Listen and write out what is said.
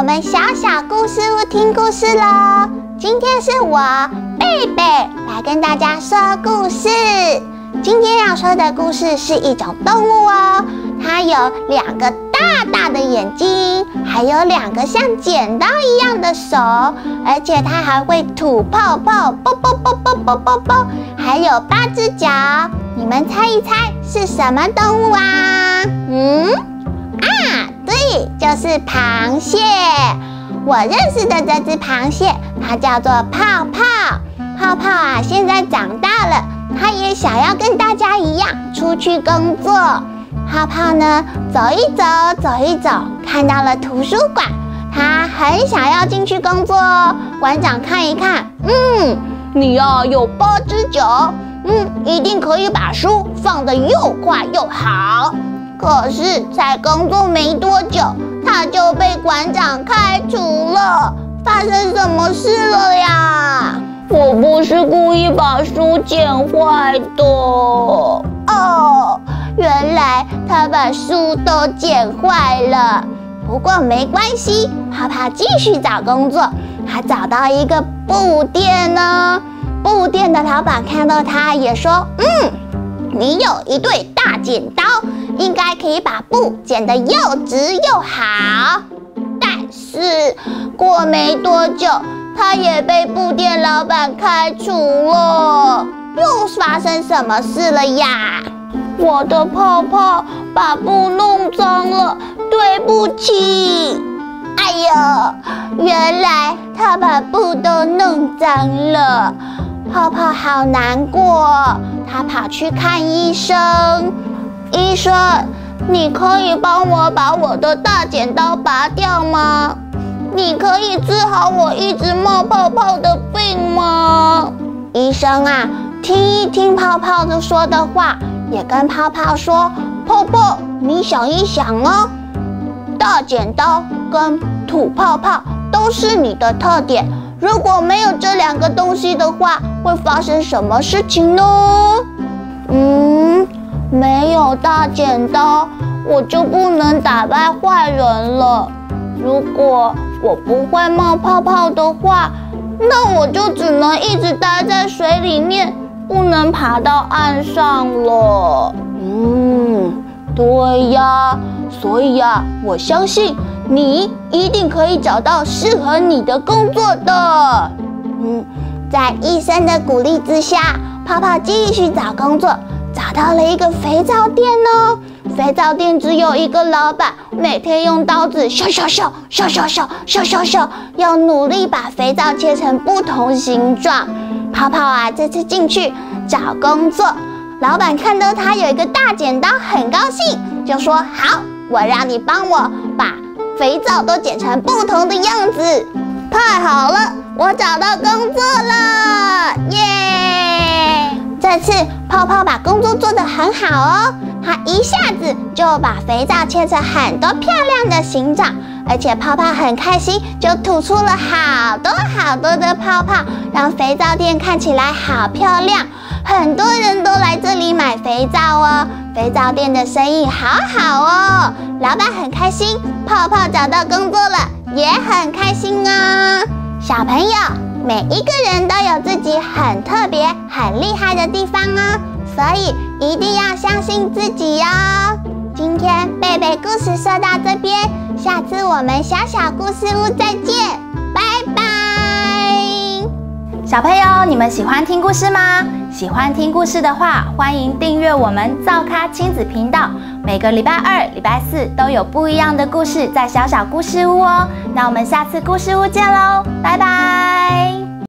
我们小小故事屋听故事喽。今天是我贝贝来跟大家说故事。今天要说的故事是一种动物哦，它有两个大大的眼睛，还有两个像剪刀一样的手，而且它还会吐泡泡，啵啵啵啵啵啵啵，还有八只脚。你们猜一猜是什么动物啊？是螃蟹。我认识的这只螃蟹，它叫做泡泡。泡泡啊，现在长大了，它也想要跟大家一样出去工作。泡泡呢，走一走，走一走，看到了图书馆，它很想要进去工作哦。馆长看一看，嗯，你呀有八只脚，嗯，一定可以把书放得又快又好。可是才工作没多久。他就被馆长开除了，发生什么事了呀？我不是故意把书剪坏的。哦，原来他把书都剪坏了。不过没关系，泡泡继续找工作。他找到一个布店呢，布店的老板看到他也说：“嗯，你有一对大剪刀。”应该可以把布剪得又直又好，但是过没多久，他也被布店老板开除了。又发生什么事了呀？我的泡泡把布弄脏了，对不起。哎呦，原来他把布都弄脏了，泡泡好难过，他跑去看医生。医生，你可以帮我把我的大剪刀拔掉吗？你可以治好我一直冒泡泡的病吗？医生啊，听一听泡泡的说的话，也跟泡泡说：泡泡，你想一想哦，大剪刀跟吐泡泡都是你的特点。如果没有这两个东西的话，会发生什么事情呢？大剪刀，我就不能打败坏人了。如果我不会冒泡泡的话，那我就只能一直待在水里面，不能爬到岸上了。嗯，对呀，所以呀，我相信你一定可以找到适合你的工作的。嗯，在医生的鼓励之下，泡泡继续找工作。找到了一个肥皂店哦，肥皂店只有一个老板，每天用刀子削削削削削削削削削，要努力把肥皂切成不同形状。泡泡啊，这次进去找工作，老板看到他有一个大剪刀，很高兴，就说：“好，我让你帮我把肥皂都剪成不同的样子。”太好了，我找到工作了，耶！次泡泡把工作做得很好哦，他一下子就把肥皂切成很多漂亮的形状，而且泡泡很开心，就吐出了好多好多的泡泡，让肥皂店看起来好漂亮。很多人都来这里买肥皂哦，肥皂店的生意好好哦，老板很开心，泡泡找到工作了也很开心啊，小朋友。每一个人都有自己很特别、很厉害的地方哦，所以一定要相信自己哟。今天贝贝故事说到这边，下次我们小小故事屋再见，拜拜。小朋友，你们喜欢听故事吗？喜欢听故事的话，欢迎订阅我们造咖亲子频道。每个礼拜二、礼拜四都有不一样的故事在小小故事屋哦。那我们下次故事屋见喽，拜拜。Bye.